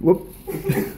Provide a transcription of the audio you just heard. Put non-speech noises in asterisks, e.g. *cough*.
Whoop. *laughs*